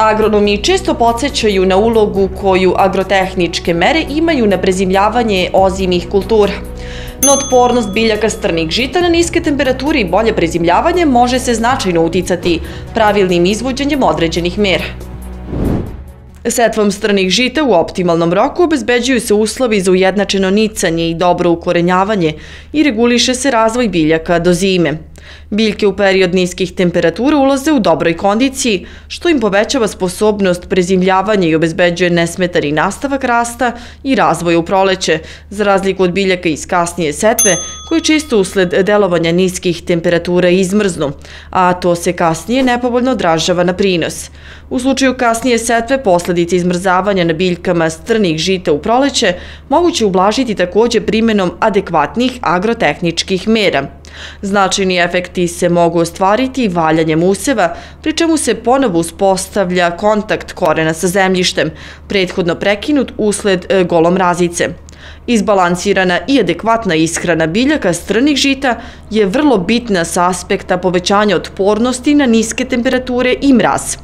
Agronomi često podsjećaju na ulogu koju agrotehničke mere imaju na prezimljavanje ozimih kultura. No otpornost biljaka strnih žita na niske temperature i bolje prezimljavanje može se značajno uticati pravilnim izvođenjem određenih mera. Setvom strnih žita u optimalnom roku obezbeđuju se uslovi za ujednačeno nicanje i dobro ukorenjavanje i reguliše se razvoj biljaka do zime. Biljke u period niskih temperatura ulaze u dobroj kondiciji, što im povećava sposobnost prezimljavanja i obezbeđuje nesmetani nastavak rasta i razvoja u proleće, za razliku od biljaka iz kasnije setve, koje često usled delovanja niskih temperatura izmrznu, a to se kasnije nepovoljno odražava na prinos. U slučaju kasnije setve posledice izmrzavanja na biljkama strnih žita u proleće moguće ublažiti takođe primenom adekvatnih agrotehničkih mera. Značajni efekti se mogu ostvariti valjanjem useva, pri čemu se ponovo uspostavlja kontakt korena sa zemljištem, prethodno prekinut usled e, golom razice. Izbalansirana i adekvatna ishrana biljaka strnih žita je vrlo bitna sa aspekta povećanja otpornosti na niske temperature i mraz.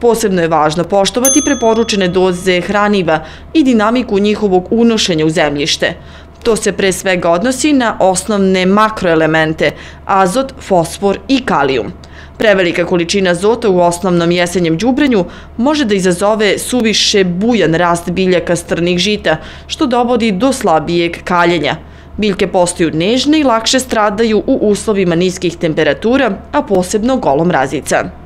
Posebno je važno poštovati preporučene doze hraniva i dinamiku njihovog unošenja u zemljište. To se pre svega odnosi na osnovne makroelemente, azot, fosfor i kalijum. Prevelika količina azota u osnovnom jesenjem đubrenju može da izazove suviše bujan rast biljaka strnih žita, što dovodi do slabijeg kaljenja. Biljke postaju nežne i lakše stradaju u uslovima niskih temperatura, a posebno golom razica.